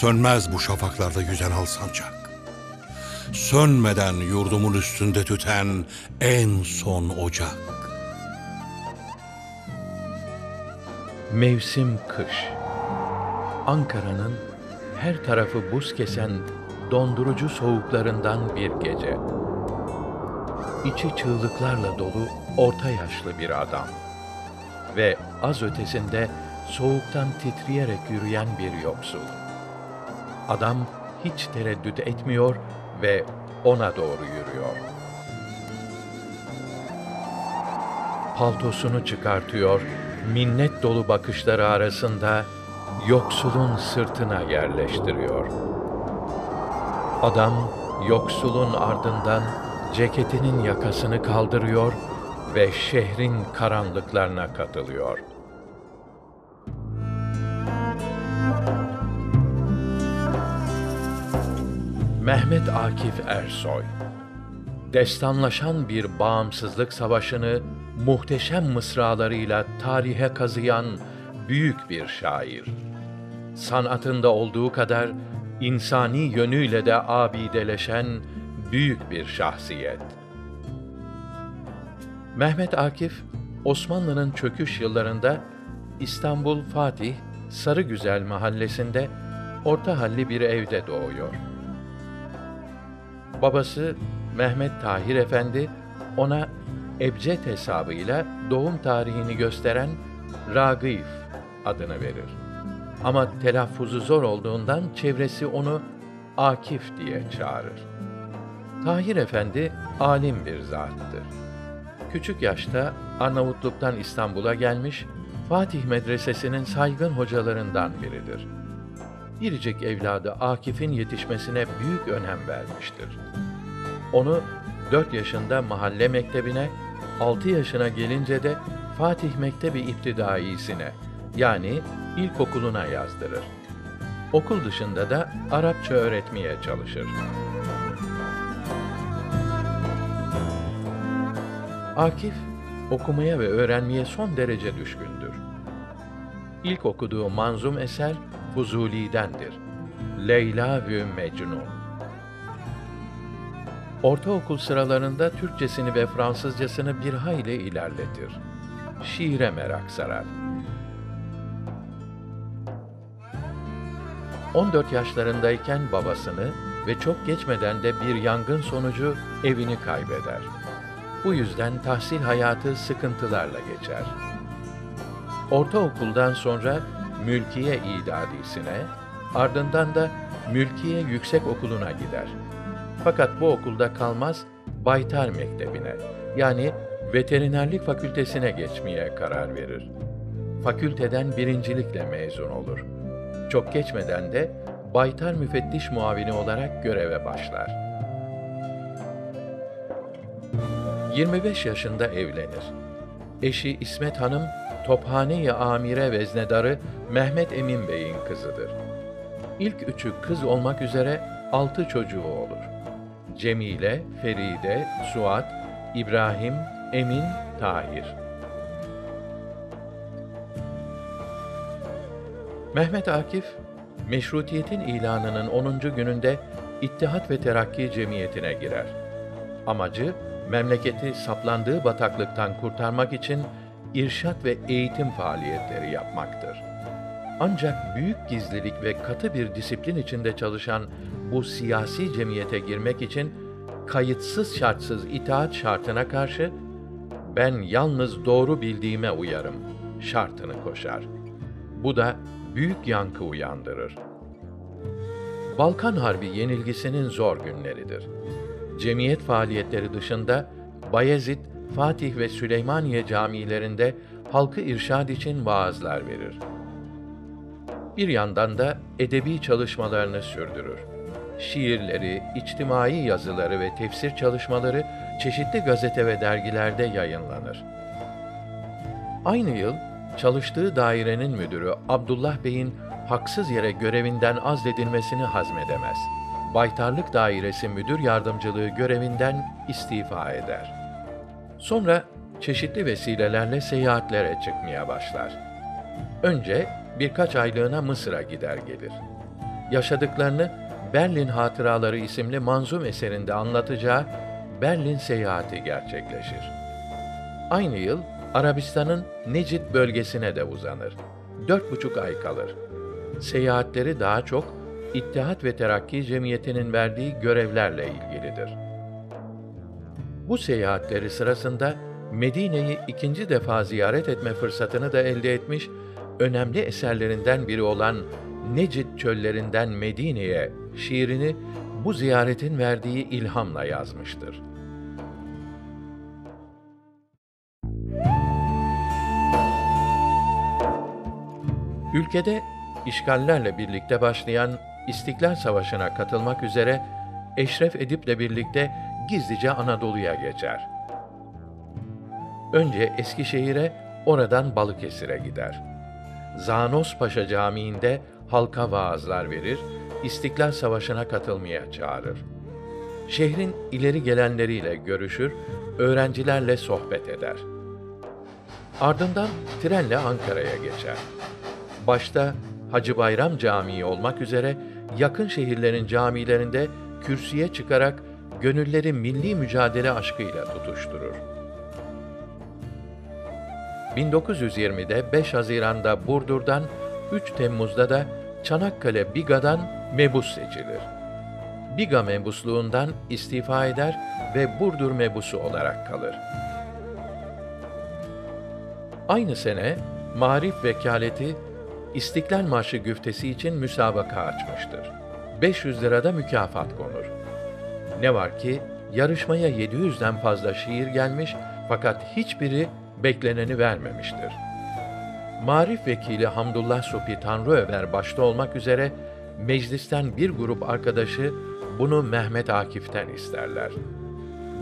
Sönmez bu şafaklarda yüzen al sancak. Sönmeden yurdumun üstünde tüten en son ocak. Mevsim kış. Ankara'nın her tarafı buz kesen dondurucu soğuklarından bir gece. İçi çığlıklarla dolu orta yaşlı bir adam ve az ötesinde soğuktan titreyerek yürüyen bir yoksul. Adam hiç tereddüt etmiyor ve ona doğru yürüyor. Paltosunu çıkartıyor, minnet dolu bakışları arasında yoksulun sırtına yerleştiriyor. Adam yoksulun ardından ceketinin yakasını kaldırıyor ve şehrin karanlıklarına katılıyor. Mehmet Akif Ersoy Destanlaşan bir bağımsızlık savaşını muhteşem mısralarıyla tarihe kazıyan büyük bir şair. Sanatında olduğu kadar insani yönüyle de abideleşen büyük bir şahsiyet. Mehmet Akif, Osmanlı'nın çöküş yıllarında İstanbul Fatih Sarıgüzel mahallesinde orta halli bir evde doğuyor. Babası Mehmet Tahir Efendi ona ebced hesabıyla doğum tarihini gösteren Ragıf adını verir. Ama telaffuzu zor olduğundan çevresi onu Akif diye çağırır. Tahir Efendi alim bir zattır. Küçük yaşta Arnavutluk'tan İstanbul'a gelmiş, Fatih Medresesi'nin saygın hocalarından biridir. Biricik evladı Akif'in yetişmesine büyük önem vermiştir. Onu 4 yaşında mahalle mektebine, 6 yaşına gelince de Fatih Mektebi İptidaisine yani ilkokuluna yazdırır. Okul dışında da Arapça öğretmeye çalışır. Akif, okumaya ve öğrenmeye son derece düşkündür. İlk okuduğu manzum eser Fuzuli'dendir. Leyla ve Mecnun. Ortaokul sıralarında Türkçesini ve Fransızcasını bir hayli ilerletir. Şiire merak sarar. 14 yaşlarındayken babasını ve çok geçmeden de bir yangın sonucu evini kaybeder. Bu yüzden tahsil hayatı sıkıntılarla geçer. Ortaokuldan sonra Mülkiye İdadisi'ne, ardından da Mülkiye Yüksek Okulu'na gider. Fakat bu okulda kalmaz, Baytar Mektebi'ne, yani Veterinerlik Fakültesine geçmeye karar verir. Fakülteden birincilikle mezun olur. Çok geçmeden de Baytar Müfettiş Muavini olarak göreve başlar. 25 yaşında evlenir. Eşi İsmet Hanım, Tophane-i Amire Veznedarı Mehmet Emin Bey'in kızıdır. İlk üçü kız olmak üzere altı çocuğu olur. Cemile, Feride, Suat, İbrahim, Emin, Tahir. Mehmet Akif, meşrutiyetin ilanının 10. gününde İttihat ve Terakki Cemiyeti'ne girer. Amacı, memleketi saplandığı bataklıktan kurtarmak için irşat ve eğitim faaliyetleri yapmaktır. Ancak büyük gizlilik ve katı bir disiplin içinde çalışan bu siyasi cemiyete girmek için kayıtsız şartsız itaat şartına karşı ben yalnız doğru bildiğime uyarım şartını koşar. Bu da büyük yankı uyandırır. Balkan Harbi yenilgisinin zor günleridir. Cemiyet faaliyetleri dışında Bayezid, Fatih ve Süleymaniye camilerinde halkı irşad için vaazlar verir. Bir yandan da edebi çalışmalarını sürdürür. Şiirleri, içtimai yazıları ve tefsir çalışmaları çeşitli gazete ve dergilerde yayınlanır. Aynı yıl çalıştığı dairenin müdürü Abdullah Bey'in haksız yere görevinden azledilmesini hazmedemez. Baytarlık Dairesi Müdür Yardımcılığı görevinden istifa eder. Sonra çeşitli vesilelerle seyahatlere çıkmaya başlar. Önce birkaç aylığına Mısır'a gider gelir. Yaşadıklarını Berlin Hatıraları isimli manzum eserinde anlatacağı Berlin seyahati gerçekleşir. Aynı yıl Arabistan'ın Necid bölgesine de uzanır. Dört buçuk ay kalır. Seyahatleri daha çok İttihat ve Terakki Cemiyeti'nin verdiği görevlerle ilgilidir. Bu seyahatleri sırasında Medine'yi ikinci defa ziyaret etme fırsatını da elde etmiş, önemli eserlerinden biri olan Necid çöllerinden Medine'ye şiirini bu ziyaretin verdiği ilhamla yazmıştır. Ülkede işgallerle birlikte başlayan İstiklal Savaşı'na katılmak üzere Eşref Edip'le birlikte gizlice Anadolu'ya geçer. Önce Eskişehir'e, oradan Balıkesir'e gider. Zanos Paşa Camii'nde halka vaazlar verir, İstiklal Savaşı'na katılmaya çağırır. Şehrin ileri gelenleriyle görüşür, öğrencilerle sohbet eder. Ardından trenle Ankara'ya geçer. Başta Hacı Bayram Camii olmak üzere yakın şehirlerin camilerinde kürsüye çıkarak gönülleri milli mücadele aşkıyla tutuşturur. 1920'de 5 Haziran'da Burdur'dan, 3 Temmuz'da da Çanakkale Biga'dan mebus seçilir. Biga mebusluğundan istifa eder ve Burdur mebusu olarak kalır. Aynı sene Marif Vekaleti İstiklal Marşı güftesi için müsabaka açmıştır. 500 lirada mükafat konur. Ne var ki yarışmaya 700'den fazla şiir gelmiş fakat hiçbiri bekleneni vermemiştir. Marif Vekili Hamdullah Supi Tanrıöver başta olmak üzere meclisten bir grup arkadaşı bunu Mehmet Akif'ten isterler.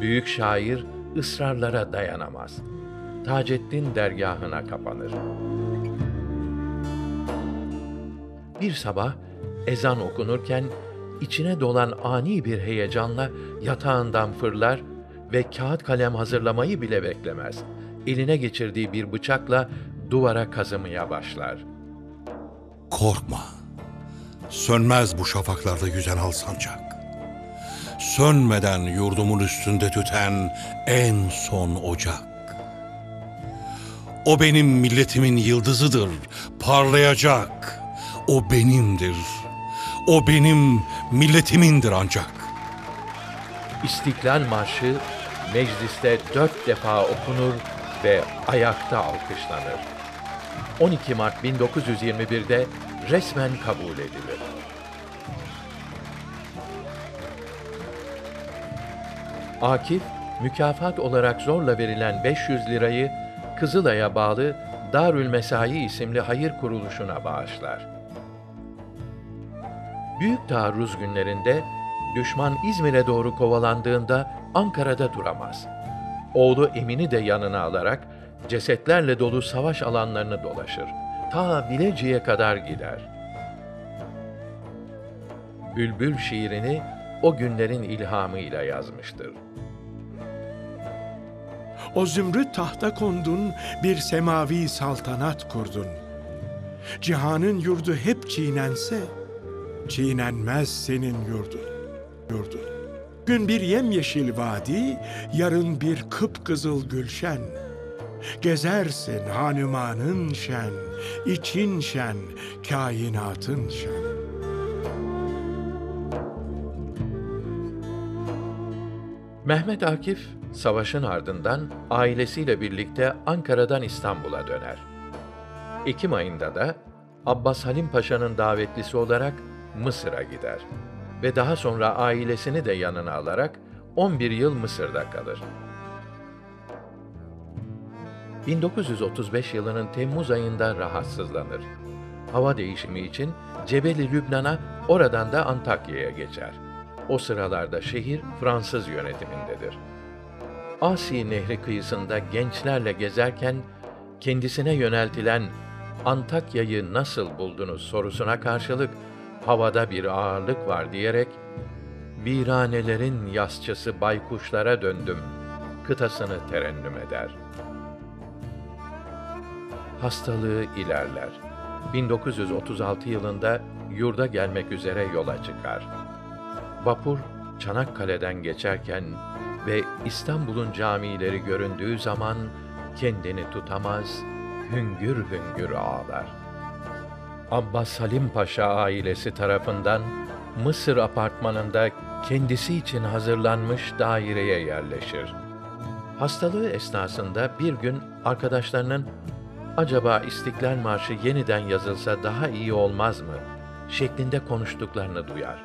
Büyük şair ısrarlara dayanamaz. Taceddin dergahına kapanır. Bir sabah ezan okunurken içine dolan ani bir heyecanla yatağından fırlar ve kağıt kalem hazırlamayı bile beklemez. Eline geçirdiği bir bıçakla duvara kazımaya başlar. Korkma. Sönmez bu şafaklarda yüzen al sancak. Sönmeden yurdumun üstünde tüten en son ocak. O benim milletimin yıldızıdır, parlayacak. O benimdir. O benim milletimindir ancak. İstiklal Marşı mecliste dört defa okunur ve ayakta alkışlanır. 12 Mart 1921'de resmen kabul edilir. Akif, mükafat olarak zorla verilen 500 lirayı Kızılay'a bağlı Darül Mesai isimli hayır kuruluşuna bağışlar. Büyük taarruz günlerinde düşman İzmir'e doğru kovalandığında Ankara'da duramaz. Oğlu Emin'i de yanına alarak cesetlerle dolu savaş alanlarını dolaşır. Ta Bilecik'e kadar gider. Bülbül şiirini o günlerin ilhamıyla yazmıştır. O zümrüt tahta kondun, bir semavi saltanat kurdun. Cihanın yurdu hep çiğnense, çiğnenmez senin yurdun, yurdun. Gün bir yemyeşil vadi, yarın bir kıpkızıl gülşen. Gezersin hanumanın şen, için şen, kainatın şen. Mehmet Akif, savaşın ardından ailesiyle birlikte Ankara'dan İstanbul'a döner. Ekim ayında da Abbas Halim Paşa'nın davetlisi olarak Mısır'a gider ve daha sonra ailesini de yanına alarak 11 yıl Mısır'da kalır. 1935 yılının Temmuz ayında rahatsızlanır. Hava değişimi için Cebeli Lübnan'a, oradan da Antakya'ya geçer. O sıralarda şehir Fransız yönetimindedir. Asi Nehri kıyısında gençlerle gezerken kendisine yöneltilen Antakya'yı nasıl buldunuz sorusuna karşılık havada bir ağırlık var diyerek viranelerin yasçısı baykuşlara döndüm kıtasını terennüm eder. Hastalığı ilerler. 1936 yılında yurda gelmek üzere yola çıkar. Vapur Çanakkale'den geçerken ve İstanbul'un camileri göründüğü zaman kendini tutamaz, hüngür hüngür ağlar. Abbas Halim Paşa ailesi tarafından Mısır apartmanında kendisi için hazırlanmış daireye yerleşir. Hastalığı esnasında bir gün arkadaşlarının acaba İstiklal Marşı yeniden yazılsa daha iyi olmaz mı? şeklinde konuştuklarını duyar.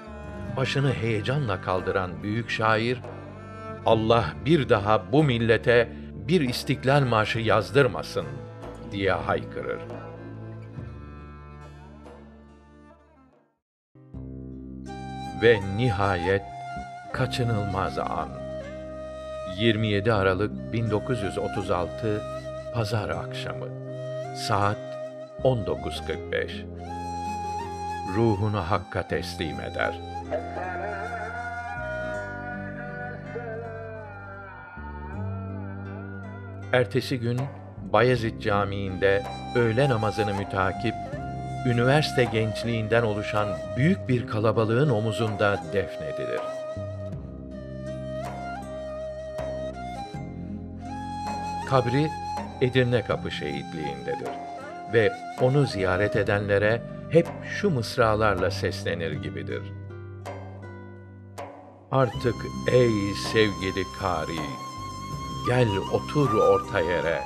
Başını heyecanla kaldıran büyük şair, Allah bir daha bu millete bir İstiklal Marşı yazdırmasın diye haykırır. Ve nihayet kaçınılmaz an. 27 Aralık 1936 Pazar akşamı. Saat 19.45. Ruhunu Hakk'a teslim eder. Ertesi gün Bayezid Camii'nde öğle namazını mütakip, üniversite gençliğinden oluşan büyük bir kalabalığın omuzunda defnedilir. Kabri Edirne Kapı şehitliğindedir ve onu ziyaret edenlere hep şu mısralarla seslenir gibidir. Artık ey sevgili kari, gel otur orta yere.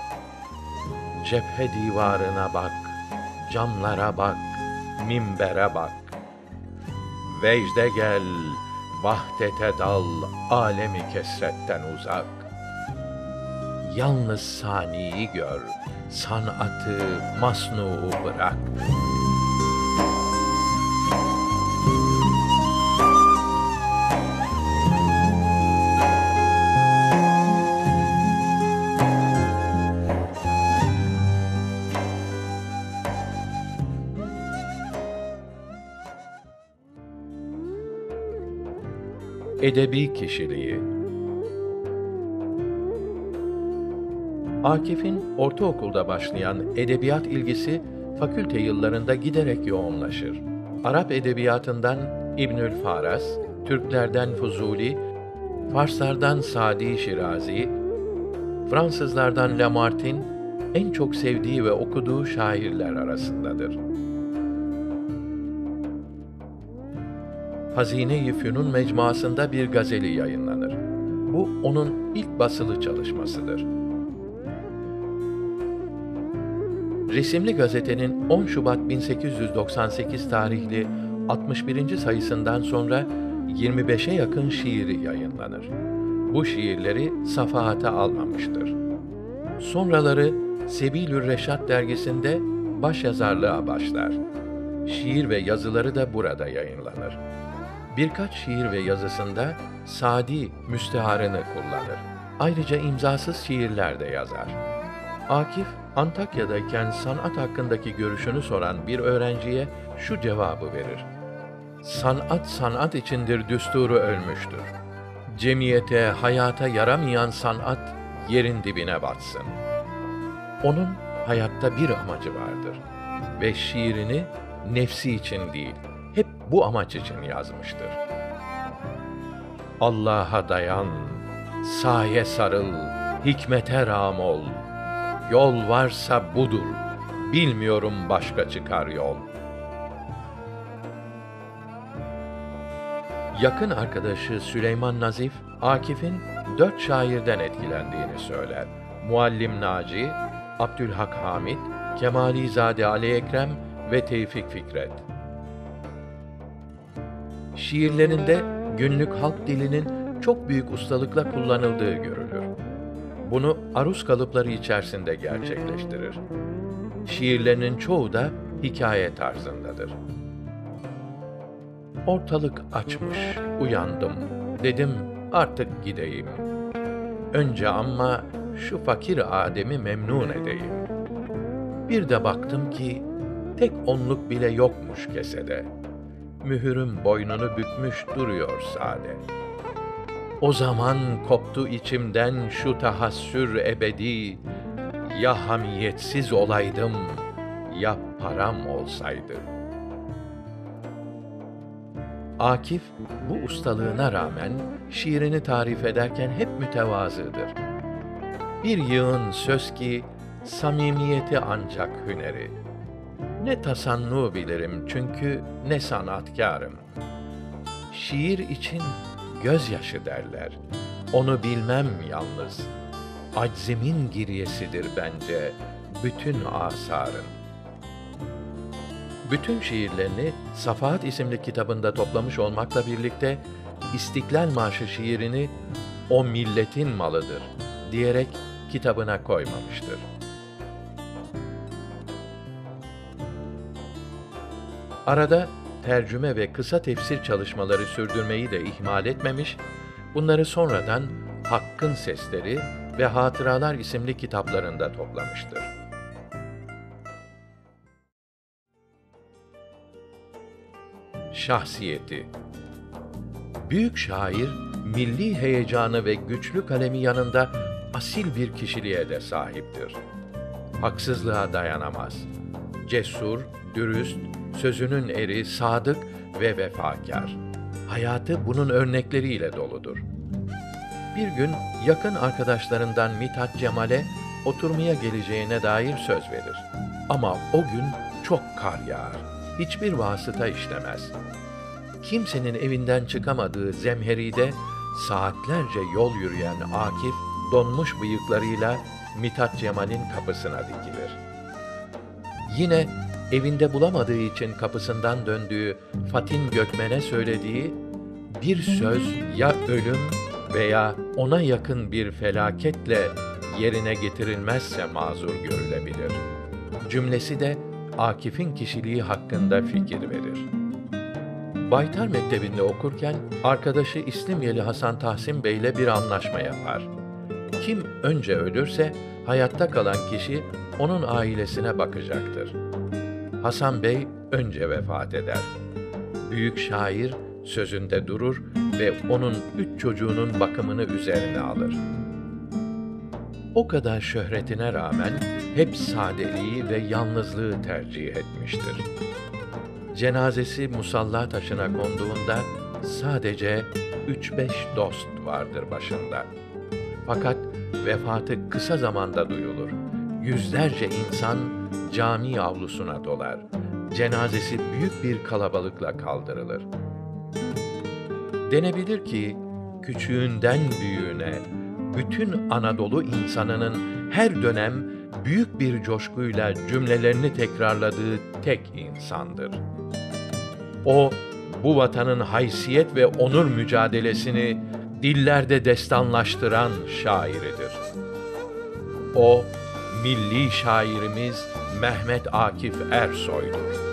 Cephe divarına bak, camlara bak, minbere bak. Vecde gel, vahdete dal, alemi kesretten uzak. Yalnız saniyi gör, sanatı masnu'u bırak. Edebi kişiliği Akif'in ortaokulda başlayan edebiyat ilgisi fakülte yıllarında giderek yoğunlaşır. Arap edebiyatından İbnül Faras, Türklerden Fuzuli, Farslardan Sadi Şirazi, Fransızlardan Lamartine en çok sevdiği ve okuduğu şairler arasındadır. Hazine-i Fünun mecmuasında bir gazeli yayınlanır. Bu onun ilk basılı çalışmasıdır. Resimli gazetenin 10 Şubat 1898 tarihli 61. sayısından sonra 25'e yakın şiiri yayınlanır. Bu şiirleri safahata almamıştır. Sonraları Sebilür Reşat dergisinde başyazarlığa başlar. Şiir ve yazıları da burada yayınlanır. Birkaç şiir ve yazısında Sadi müsteharını kullanır. Ayrıca imzasız şiirler de yazar. Akif, Antakya'dayken sanat hakkındaki görüşünü soran bir öğrenciye şu cevabı verir. Sanat sanat içindir düsturu ölmüştür. Cemiyete, hayata yaramayan sanat yerin dibine batsın. Onun hayatta bir amacı vardır ve şiirini nefsi için değil, bu amaç için yazmıştır. Allah'a dayan, saye sarıl, hikmete ram ol. Yol varsa budur, bilmiyorum başka çıkar yol. Yakın arkadaşı Süleyman Nazif, Akif'in dört şairden etkilendiğini söyler. Muallim Naci, Abdülhak Hamid, Kemalizade Ali Ekrem ve Tevfik Fikret. Şiirlerinde günlük halk dilinin çok büyük ustalıkla kullanıldığı görülür. Bunu aruz kalıpları içerisinde gerçekleştirir. Şiirlerinin çoğu da hikaye tarzındadır. Ortalık açmış, uyandım. Dedim artık gideyim. Önce ama şu fakir Adem'i memnun edeyim. Bir de baktım ki tek onluk bile yokmuş kesede. Mühürüm boynunu bükmüş duruyor sade. O zaman koptu içimden şu tahassür ebedi, ya hamiyetsiz olaydım, ya param olsaydı. Akif bu ustalığına rağmen şiirini tarif ederken hep mütevazıdır. Bir yığın söz ki samimiyeti ancak hüneri. Ne tasannu bilirim çünkü ne sanatkarım. Şiir için gözyaşı derler. Onu bilmem yalnız. Aczimin giryesidir bence bütün asarın. Bütün şiirlerini Safahat isimli kitabında toplamış olmakla birlikte İstiklal Marşı şiirini o milletin malıdır diyerek kitabına koymamıştır. Arada tercüme ve kısa tefsir çalışmaları sürdürmeyi de ihmal etmemiş, bunları sonradan Hakkın Sesleri ve Hatıralar isimli kitaplarında toplamıştır. Şahsiyeti Büyük şair, milli heyecanı ve güçlü kalemi yanında asil bir kişiliğe de sahiptir. Haksızlığa dayanamaz. Cesur, dürüst, sözünün eri, sadık ve vefakar. Hayatı bunun örnekleriyle doludur. Bir gün yakın arkadaşlarından Mithat Cemal'e oturmaya geleceğine dair söz verir. Ama o gün çok kar yağar. Hiçbir vasıta işlemez. Kimsenin evinden çıkamadığı Zemheri'de saatlerce yol yürüyen Akif donmuş bıyıklarıyla Mithat Cemal'in kapısına dikilir. Yine evinde bulamadığı için kapısından döndüğü Fatin Gökmen'e söylediği bir söz ya ölüm veya ona yakın bir felaketle yerine getirilmezse mazur görülebilir. Cümlesi de Akif'in kişiliği hakkında fikir verir. Baytar Mektebi'nde okurken arkadaşı İslimyeli Hasan Tahsin Bey ile bir anlaşma yapar. Kim önce ölürse hayatta kalan kişi onun ailesine bakacaktır. Hasan Bey önce vefat eder. Büyük şair sözünde durur ve onun üç çocuğunun bakımını üzerine alır. O kadar şöhretine rağmen hep sadeliği ve yalnızlığı tercih etmiştir. Cenazesi musalla taşına konduğunda sadece üç beş dost vardır başında. Fakat vefatı kısa zamanda duyulur. Yüzlerce insan cami avlusuna dolar. Cenazesi büyük bir kalabalıkla kaldırılır. Denebilir ki küçüğünden büyüğüne bütün Anadolu insanının her dönem büyük bir coşkuyla cümlelerini tekrarladığı tek insandır. O bu vatanın haysiyet ve onur mücadelesini dillerde destanlaştıran şairidir. O milli şairimiz Mehmet Akif Ersoy'dur.